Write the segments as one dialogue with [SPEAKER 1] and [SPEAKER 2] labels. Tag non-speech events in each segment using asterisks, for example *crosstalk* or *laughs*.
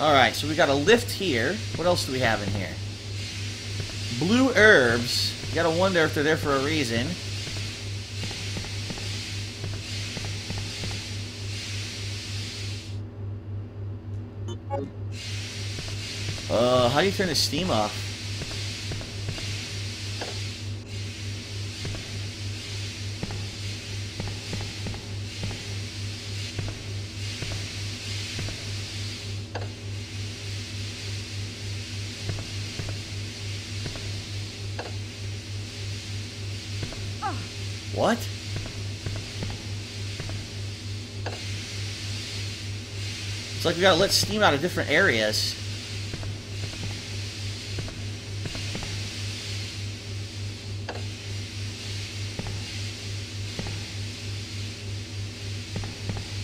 [SPEAKER 1] Alright, so we got a lift here. What else do we have in here? Blue herbs. You gotta wonder if they're there for a reason. Uh, how do you turn the steam off? It's like we gotta let steam out of different areas.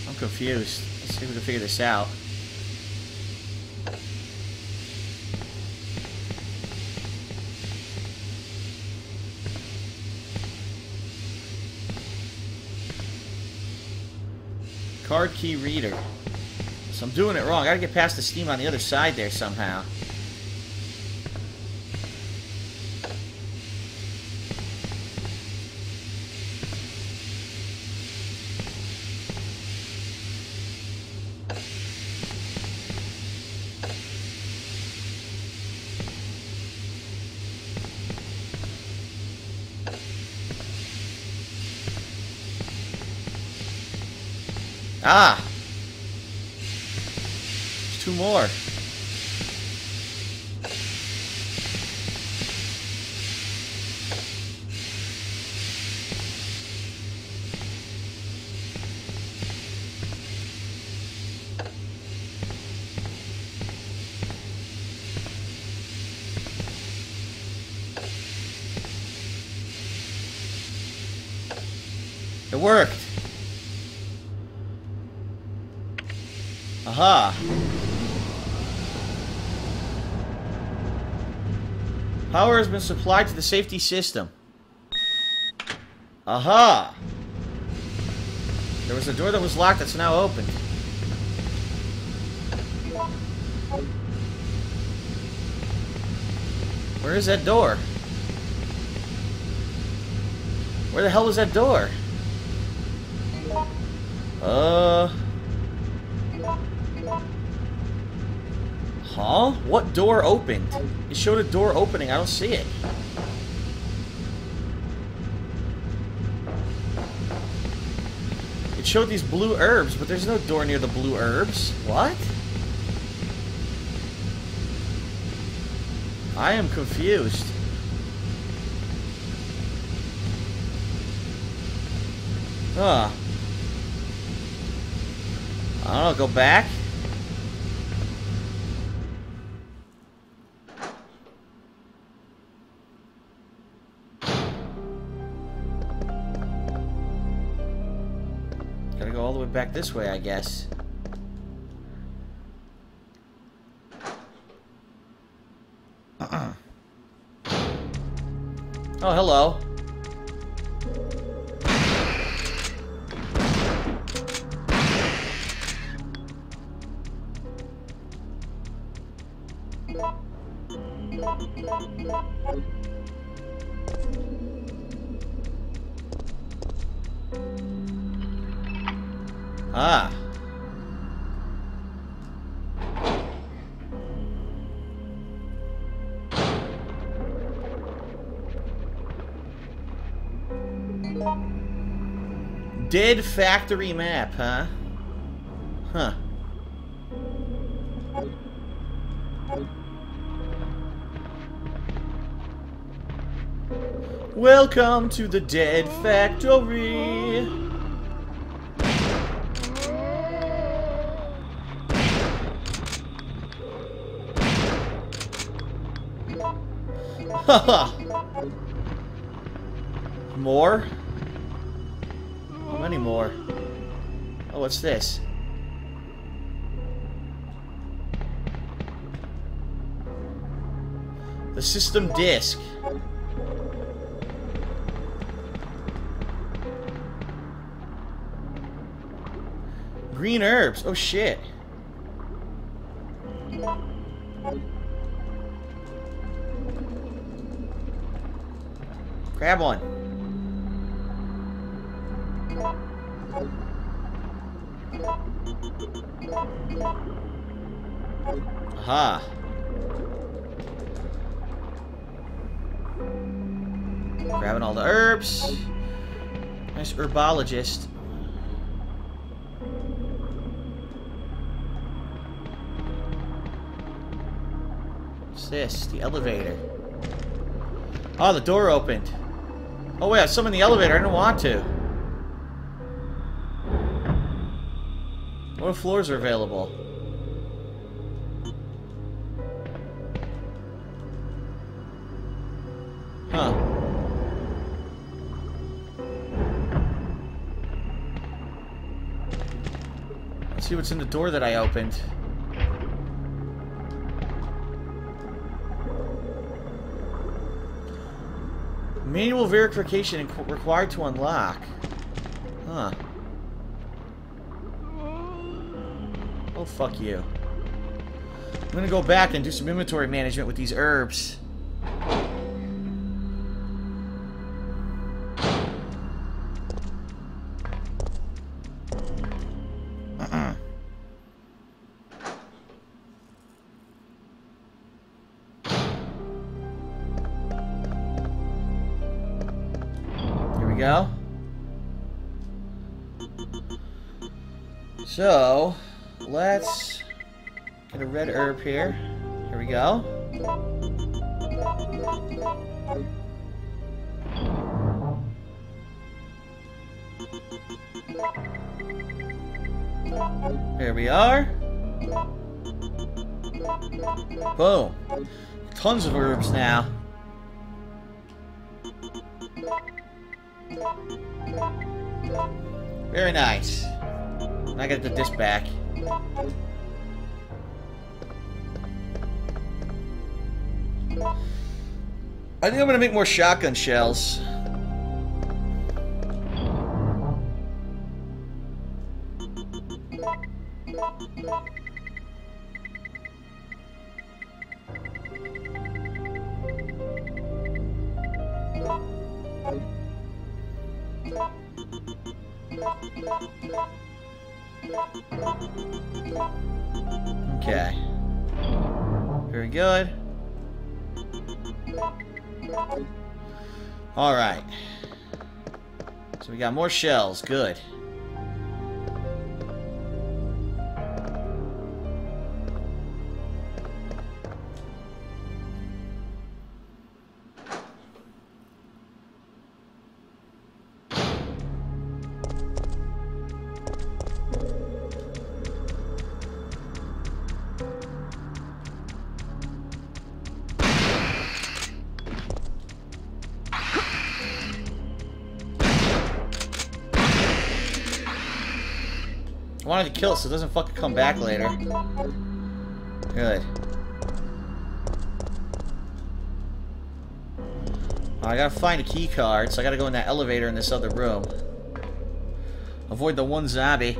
[SPEAKER 1] I'm confused. Let's see if we can figure this out. Card key reader. So I'm doing it wrong. I gotta get past the steam on the other side there somehow. Ah! More. It worked. Aha. Power has been supplied to the safety system. Aha. There was a door that was locked that's now open. Where is that door? Where the hell is that door? Uh... Huh? What door opened? It showed a door opening. I don't see it. It showed these blue herbs, but there's no door near the blue herbs. What? I am confused. Huh. I don't know, go back? Back this way, I guess. Uh-uh. Oh, hello. Dead factory map, huh? Huh. Welcome to the Dead Factory. *laughs* Haha. more? How many more? Oh, what's this? The system disk. Green herbs. Oh shit. Grab one. Aha. Grabbing all the herbs. Nice herbologist. What's this? The elevator. Oh, the door opened. Oh wait, I summoned the elevator. I didn't want to. What floors are available? Huh. Let's see what's in the door that I opened. Manual verification required to unlock. Huh. Oh, fuck you. I'm gonna go back and do some inventory management with these herbs. *clears throat* Here we go. So, let's get a red herb here. Here we go. Here we are. Boom. Tons of herbs now. Very nice. I gotta get this back. I think I'm gonna make more shotgun shells. More shells. Good. Wanted to kill it so it doesn't fucking come back later. Good. Oh, I gotta find a key card, so I gotta go in that elevator in this other room. Avoid the one zombie.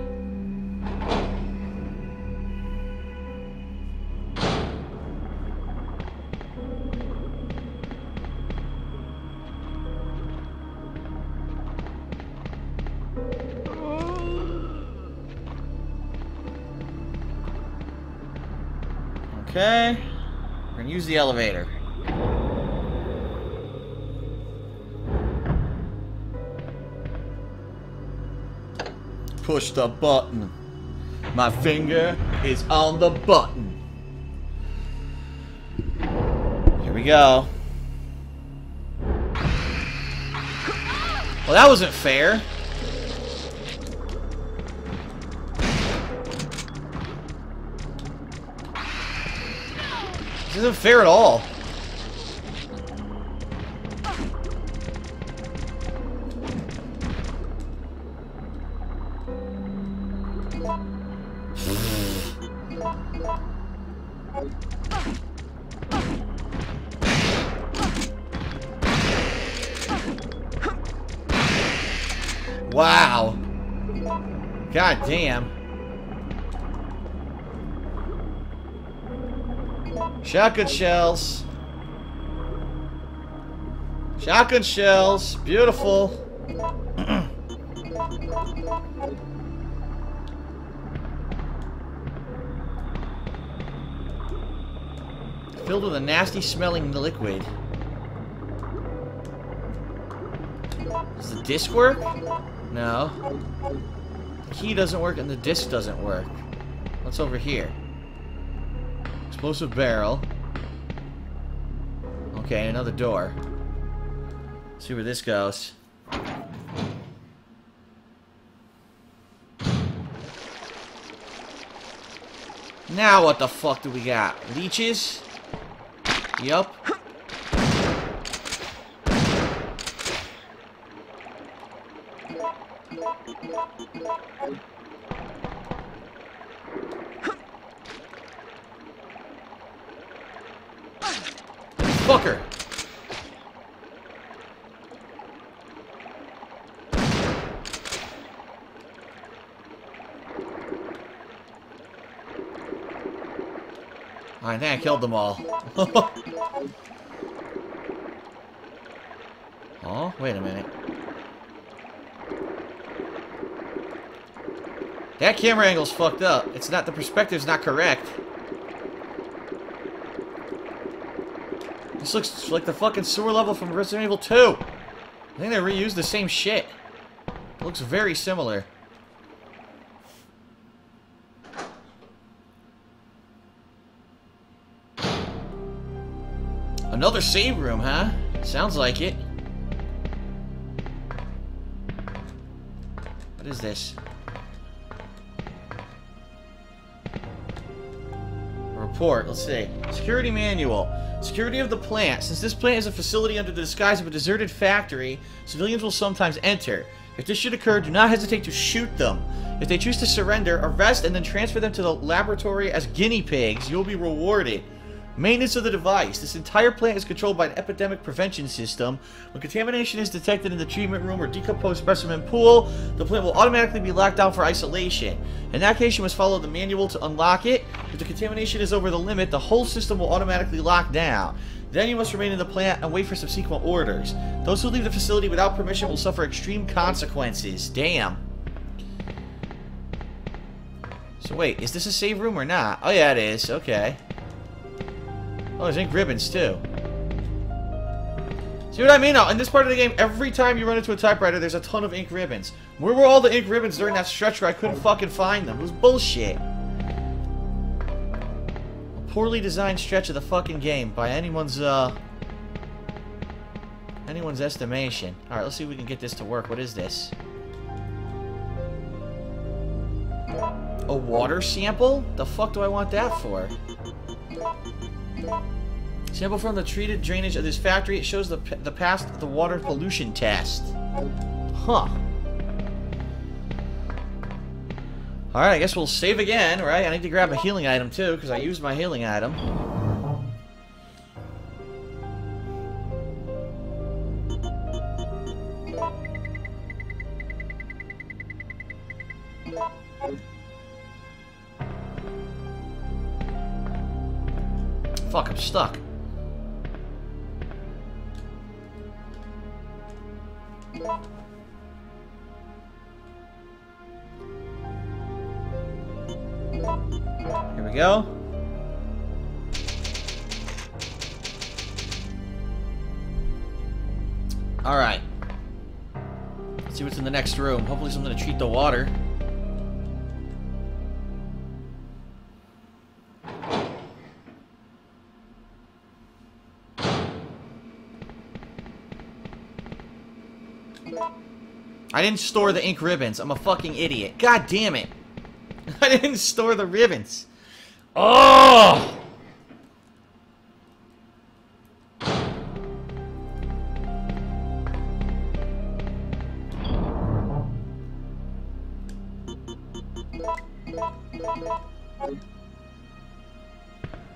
[SPEAKER 1] Okay. We're gonna use the elevator. Push the button. My finger is on the button. Here we go. Well, that wasn't fair. This isn't fair at all. Wow. God damn. Shotgun shells. Shotgun shells. Beautiful. *clears throat* Filled with a nasty smelling liquid. Does the disc work? No. The key doesn't work and the disc doesn't work. What's over here? Explosive barrel. Okay, another door. Let's see where this goes. Now what the fuck do we got? Leeches? Yup. Fucker! I think I killed them all. *laughs* oh, wait a minute. That camera angle's fucked up. It's not, the perspective's not correct. This looks like the fucking sewer level from Resident Evil 2. I think they reused the same shit. It looks very similar. Another save room, huh? Sounds like it. What is this? report. Let's see. Security manual. Security of the plant. Since this plant is a facility under the disguise of a deserted factory, civilians will sometimes enter. If this should occur, do not hesitate to shoot them. If they choose to surrender, arrest and then transfer them to the laboratory as guinea pigs. You will be rewarded. Maintenance of the device. This entire plant is controlled by an epidemic prevention system. When contamination is detected in the treatment room or decomposed specimen pool, the plant will automatically be locked down for isolation. In that case, you must follow the manual to unlock it. If the contamination is over the limit, the whole system will automatically lock down. Then you must remain in the plant and wait for subsequent orders. Those who leave the facility without permission will suffer extreme consequences. Damn. So wait, is this a save room or not? Oh yeah, it is. Okay. Oh, there's ink ribbons, too. See what I mean? In this part of the game, every time you run into a typewriter, there's a ton of ink ribbons. Where were all the ink ribbons during that stretch where I couldn't fucking find them? It was bullshit. A poorly designed stretch of the fucking game by anyone's, uh... Anyone's estimation. Alright, let's see if we can get this to work. What is this? A water sample? The fuck do I want that for? Sample from the treated drainage of this factory. It shows the, the passed the water pollution test. Huh. Alright, I guess we'll save again, right? I need to grab a healing item too, because I used my healing item. Stuck. Here we go. Alright. See what's in the next room. Hopefully something to treat the water. I didn't store the ink ribbons. I'm a fucking idiot. God damn it. *laughs* I didn't store the ribbons. Oh!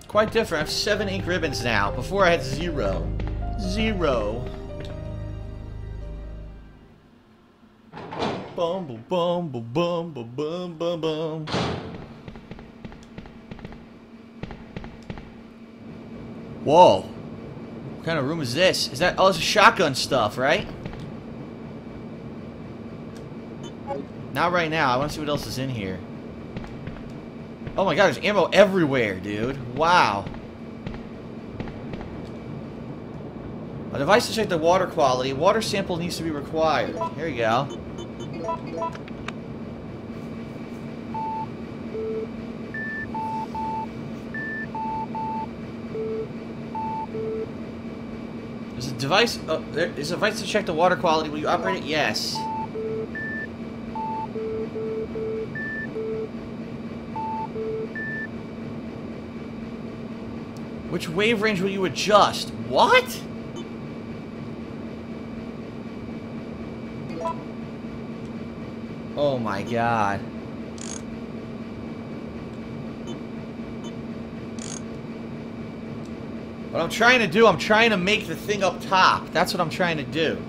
[SPEAKER 1] Quite different. I have seven ink ribbons now. Before I had zero. Zero. Bum bum bum bum bum bum bum bum. Whoa. What kind of room is this? Is that... Oh, it's shotgun stuff, right? Not right now. I want to see what else is in here. Oh my god, there's ammo everywhere, dude. Wow. A device to check the water quality. Water sample needs to be required. Here you go. There's a device. Oh, there's a device to check the water quality. Will you operate it? Yes. Which wave range will you adjust? What? Oh my god. What I'm trying to do, I'm trying to make the thing up top. That's what I'm trying to do.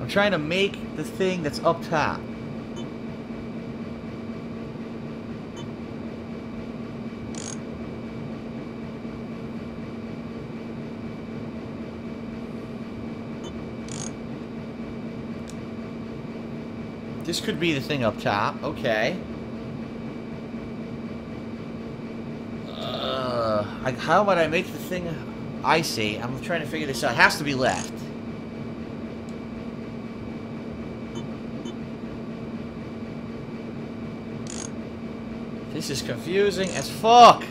[SPEAKER 1] I'm trying to make the thing that's up top. This could be the thing up top. Okay. Uh, how would I make the thing I see? I'm trying to figure this out. It has to be left. This is confusing as fuck.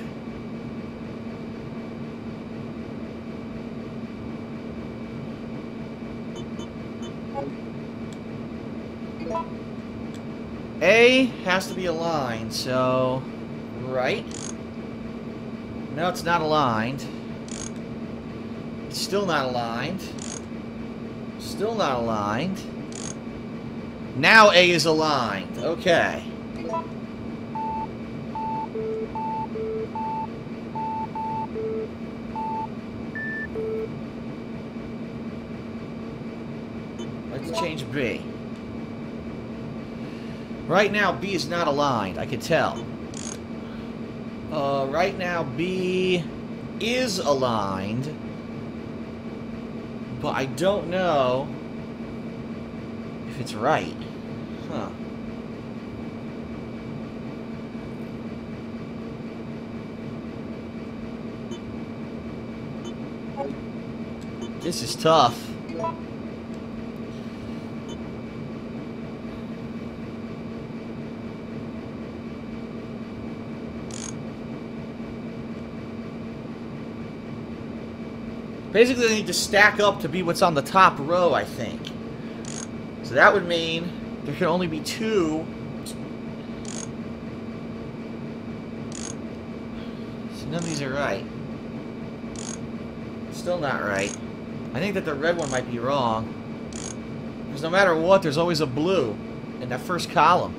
[SPEAKER 1] A has to be aligned, so... Right? No, it's not aligned. It's still not aligned. Still not aligned. Now A is aligned. Okay. Let's change B. Right now, B is not aligned. I can tell. Uh, right now, B is aligned. But I don't know if it's right. Huh. This is tough. Basically, they need to stack up to be what's on the top row, I think. So that would mean there can only be two. So none of these are right. Still not right. I think that the red one might be wrong. Because no matter what, there's always a blue in that first column.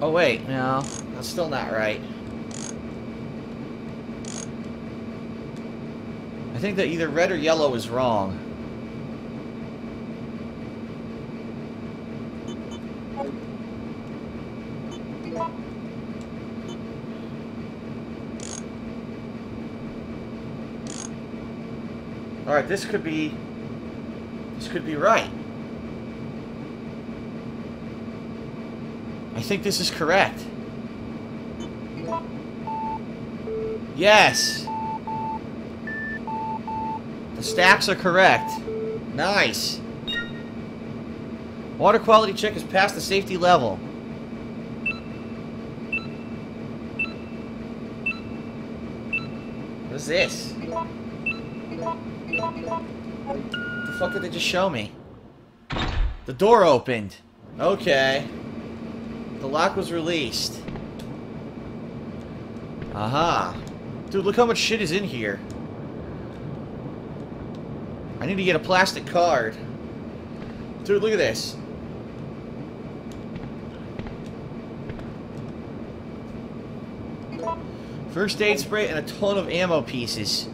[SPEAKER 1] Oh wait, no, that's still not right. I think that either red or yellow is wrong. Alright, this could be... This could be right. I think this is correct. Yes! The stacks are correct. Nice. Water quality check has passed the safety level. What is this? The fuck did they just show me? The door opened. Okay. The lock was released. Aha. Dude, look how much shit is in here. I need to get a plastic card. Dude, look at this. First aid spray and a ton of ammo pieces.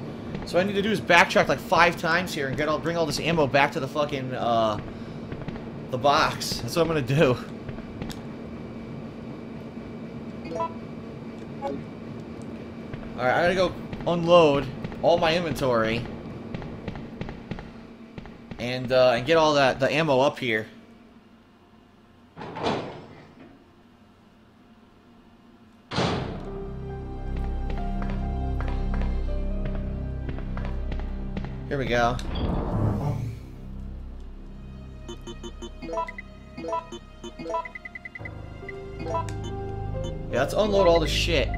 [SPEAKER 1] So I need to do is backtrack like five times here and get all bring all this ammo back to the fucking uh the box. That's what I'm gonna do. Alright, I gotta go unload all my inventory. And, uh, and get all that, the ammo up here. Here we go. Yeah, let's unload all the shit.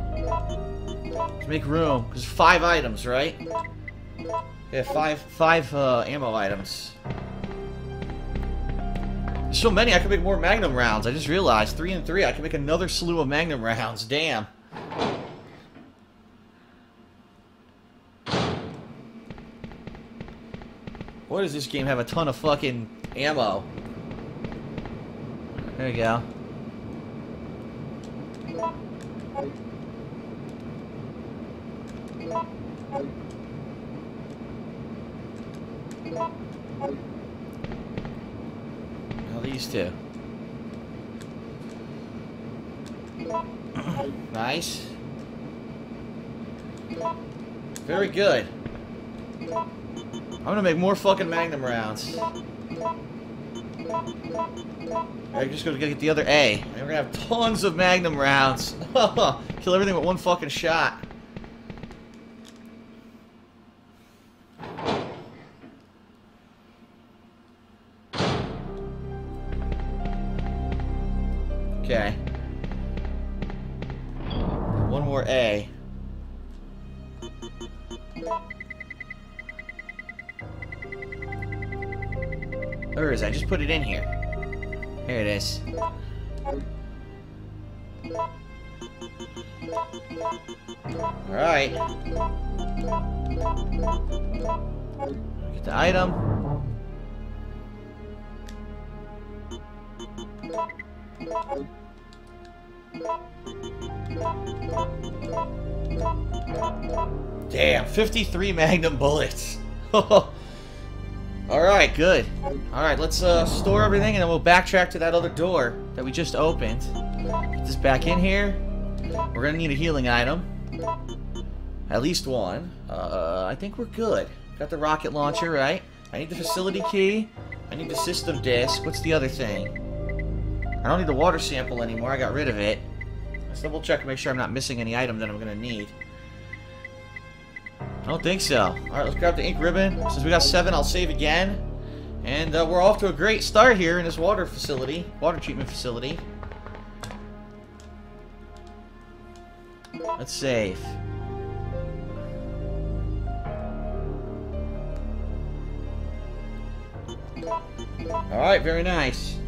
[SPEAKER 1] Make room. There's five items, right? Yeah, five five uh, ammo items. So many, I could make more Magnum rounds. I just realized, three and three, I can make another slew of Magnum rounds. Damn. Why does this game have a ton of fucking ammo? There we go. Now these two. *clears throat* nice. Very good. I'm gonna make more fucking Magnum rounds. I'm just gonna get the other A. And we're gonna have tons of Magnum rounds. *laughs* Kill everything with one fucking shot. Where is? I just put it in here. Here it is. Alright. Get the item. Damn, 53 Magnum bullets. *laughs* Alright, good. Alright, let's uh, store everything and then we'll backtrack to that other door that we just opened. Get this back in here. We're gonna need a healing item. At least one. Uh, I think we're good. Got the rocket launcher, right? I need the facility key. I need the system disk. What's the other thing? I don't need the water sample anymore. I got rid of it. Let's double check to make sure I'm not missing any item that I'm gonna need. I don't think so. Alright, let's grab the ink ribbon. Since we got seven, I'll save again. And uh, we're off to a great start here in this water facility. Water treatment facility. Let's save. Alright, very nice.